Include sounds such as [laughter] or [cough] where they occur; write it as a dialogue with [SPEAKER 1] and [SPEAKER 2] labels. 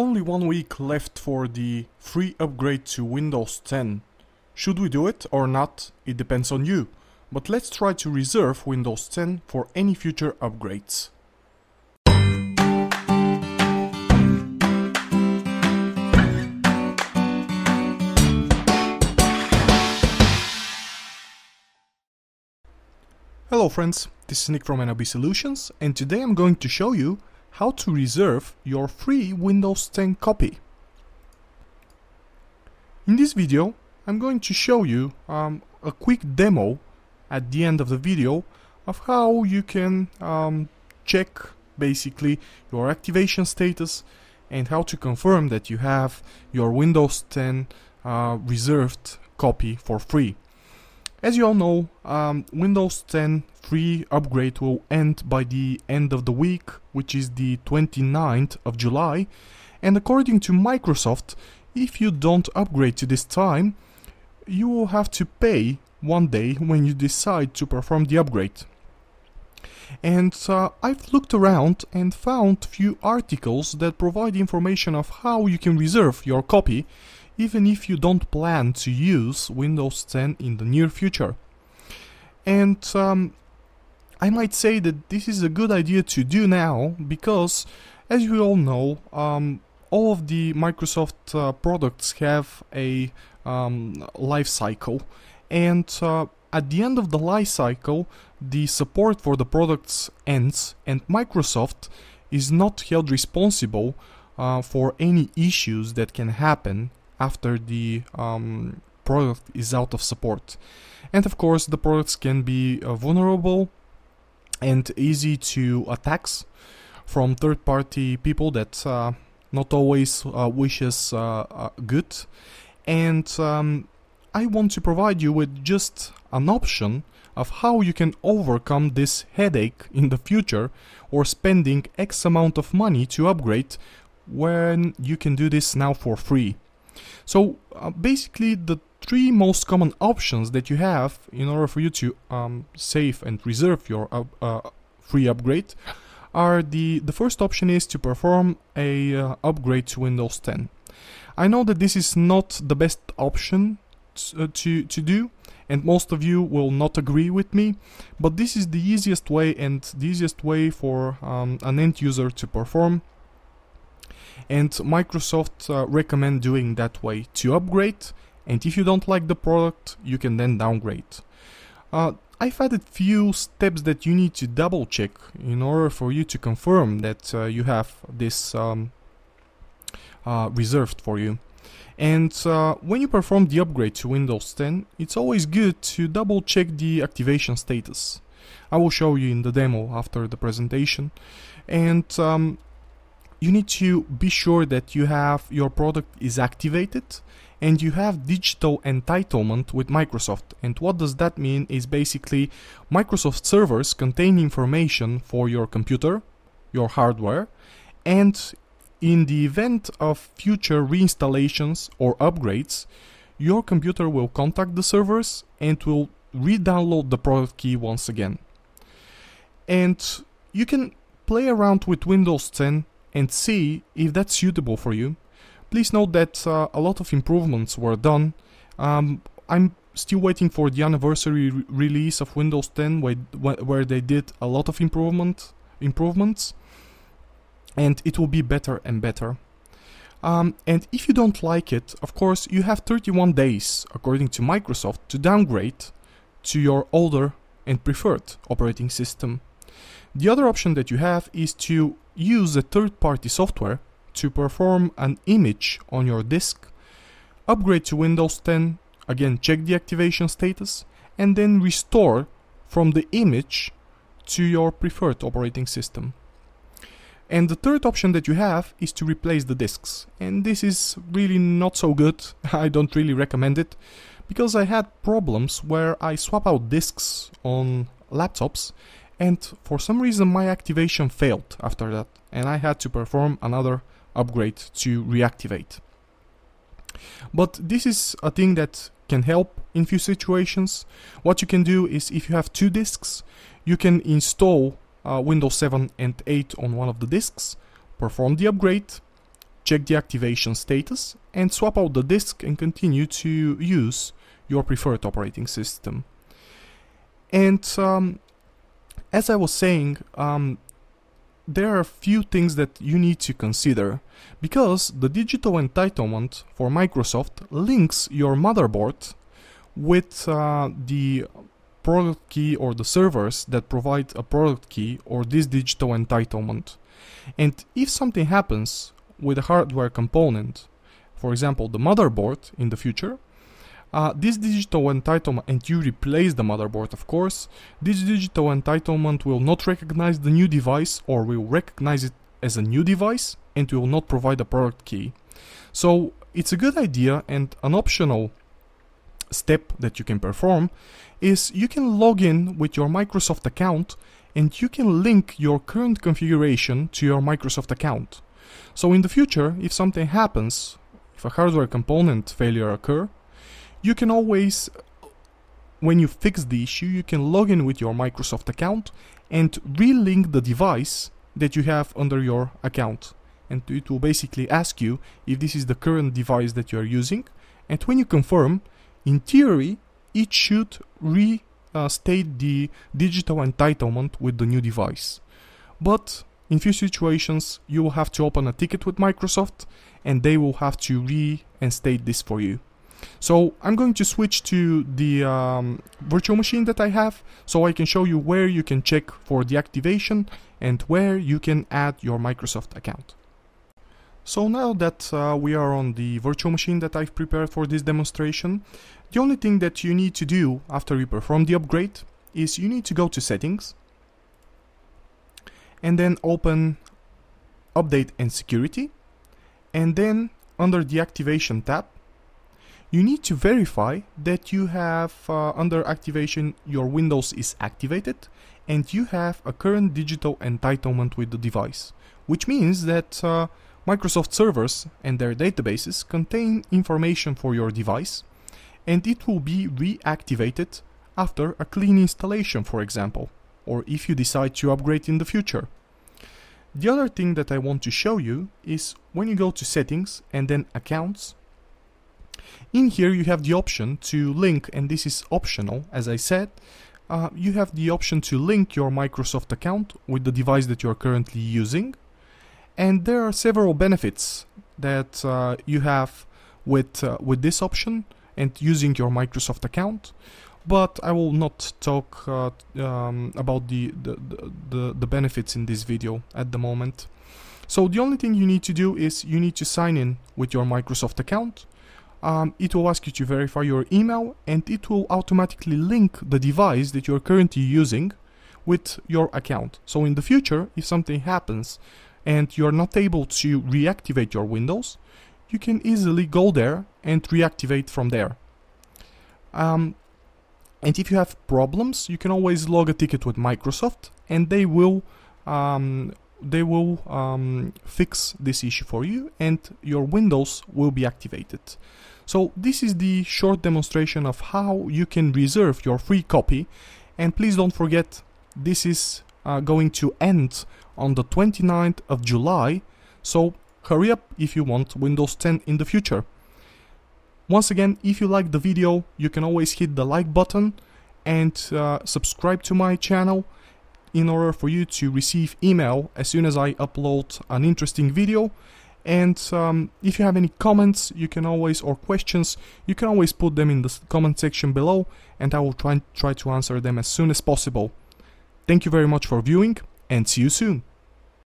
[SPEAKER 1] only one week left for the free upgrade to Windows 10. Should we do it or not? It depends on you. But let's try to reserve Windows 10 for any future upgrades. Hello friends, this is Nick from NLB Solutions and today I'm going to show you how to reserve your free Windows 10 copy. In this video I'm going to show you um, a quick demo at the end of the video of how you can um, check basically your activation status and how to confirm that you have your Windows 10 uh, reserved copy for free. As you all know, um, Windows 10 free upgrade will end by the end of the week, which is the 29th of July. And according to Microsoft, if you don't upgrade to this time, you will have to pay one day when you decide to perform the upgrade. And uh, I've looked around and found few articles that provide information of how you can reserve your copy even if you don't plan to use Windows 10 in the near future. And um, I might say that this is a good idea to do now because, as you all know, um, all of the Microsoft uh, products have a um, life cycle, and uh, at the end of the life cycle, the support for the products ends, and Microsoft is not held responsible uh, for any issues that can happen after the um, product is out of support. And of course, the products can be uh, vulnerable and easy to attacks from third-party people that uh, not always uh, wishes uh, uh, good. And um, I want to provide you with just an option of how you can overcome this headache in the future or spending X amount of money to upgrade when you can do this now for free. So uh, basically the three most common options that you have in order for you to um, save and reserve your uh, free upgrade are the the first option is to perform a uh, upgrade to Windows 10. I know that this is not the best option uh, to to do and most of you will not agree with me but this is the easiest way and the easiest way for um, an end user to perform and Microsoft uh, recommend doing that way to upgrade and if you don't like the product you can then downgrade. Uh, I've added few steps that you need to double check in order for you to confirm that uh, you have this um, uh, reserved for you. And uh, when you perform the upgrade to Windows 10, it's always good to double check the activation status. I will show you in the demo after the presentation. And um, you need to be sure that you have your product is activated and you have digital entitlement with Microsoft. And what does that mean is basically Microsoft servers contain information for your computer, your hardware, and in the event of future reinstallations or upgrades, your computer will contact the servers and will re-download the product key once again. And you can play around with Windows 10 and see if that's suitable for you. Please note that uh, a lot of improvements were done. Um, I'm still waiting for the anniversary re release of Windows 10 where, where they did a lot of improvement improvements and it will be better and better. Um, and if you don't like it, of course, you have 31 days, according to Microsoft, to downgrade to your older and preferred operating system. The other option that you have is to use a third-party software to perform an image on your disk, upgrade to Windows 10, again check the activation status, and then restore from the image to your preferred operating system. And the third option that you have is to replace the disks. And this is really not so good. [laughs] I don't really recommend it because I had problems where I swap out disks on laptops and for some reason my activation failed after that and I had to perform another upgrade to reactivate. But this is a thing that can help in few situations. What you can do is if you have two disks, you can install uh, Windows 7 and 8 on one of the disks, perform the upgrade, check the activation status, and swap out the disk and continue to use your preferred operating system. And um, as I was saying, um, there are a few things that you need to consider because the digital entitlement for Microsoft links your motherboard with uh, the product key or the servers that provide a product key or this digital entitlement. And if something happens with a hardware component, for example the motherboard in the future, uh, this digital entitlement, and you replace the motherboard of course, this digital entitlement will not recognize the new device or will recognize it as a new device and will not provide a product key. So it's a good idea and an optional step that you can perform is you can log in with your Microsoft account and you can link your current configuration to your Microsoft account. So in the future, if something happens, if a hardware component failure occur, you can always when you fix the issue you can log in with your Microsoft account and relink the device that you have under your account. And it will basically ask you if this is the current device that you are using. And when you confirm in theory it should restate the digital entitlement with the new device. But in few situations you will have to open a ticket with Microsoft and they will have to reinstate this for you so I'm going to switch to the um, virtual machine that I have so I can show you where you can check for the activation and where you can add your Microsoft account. So now that uh, we are on the virtual machine that I've prepared for this demonstration, the only thing that you need to do after you perform the upgrade is you need to go to settings and then open update and security and then under the activation tab you need to verify that you have uh, under activation your Windows is activated and you have a current digital entitlement with the device, which means that uh, Microsoft servers and their databases contain information for your device and it will be reactivated after a clean installation, for example, or if you decide to upgrade in the future. The other thing that I want to show you is when you go to settings and then accounts, in here you have the option to link, and this is optional as I said, uh, you have the option to link your Microsoft account with the device that you are currently using. And there are several benefits that uh, you have with, uh, with this option and using your Microsoft account. But I will not talk uh, um, about the, the, the, the benefits in this video at the moment. So the only thing you need to do is you need to sign in with your Microsoft account um, it will ask you to verify your email and it will automatically link the device that you're currently using with your account. So in the future, if something happens and you're not able to reactivate your Windows, you can easily go there and reactivate from there. Um, and if you have problems, you can always log a ticket with Microsoft and they will um, they will um, fix this issue for you and your Windows will be activated. So this is the short demonstration of how you can reserve your free copy and please don't forget this is uh, going to end on the 29th of July so hurry up if you want Windows 10 in the future. Once again if you like the video you can always hit the like button and uh, subscribe to my channel in order for you to receive email as soon as I upload an interesting video and um, if you have any comments you can always or questions you can always put them in the comment section below and I will try, try to answer them as soon as possible. Thank you very much for viewing and see you soon.